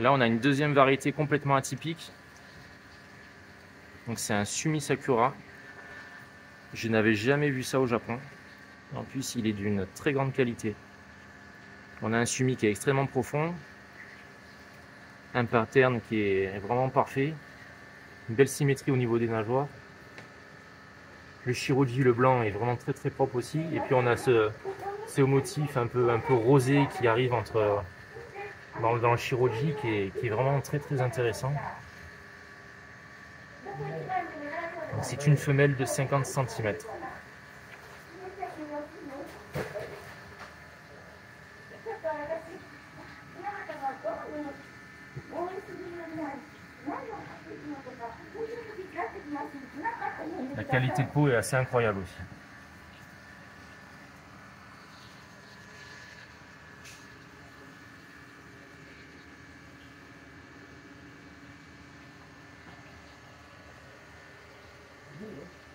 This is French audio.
Là, on a une deuxième variété complètement atypique. C'est un Sumi Sakura. Je n'avais jamais vu ça au Japon. En plus, il est d'une très grande qualité. On a un Sumi qui est extrêmement profond. Un pattern qui est vraiment parfait. Une belle symétrie au niveau des nageoires. Le Shiroji, le blanc, est vraiment très très propre aussi. Et puis on a ce, ce motif un peu, un peu rosé qui arrive entre dans, le Shiroji qui est, qui est vraiment très très intéressant. C'est une femelle de 50 cm. La qualité de peau est assez incroyable aussi. here.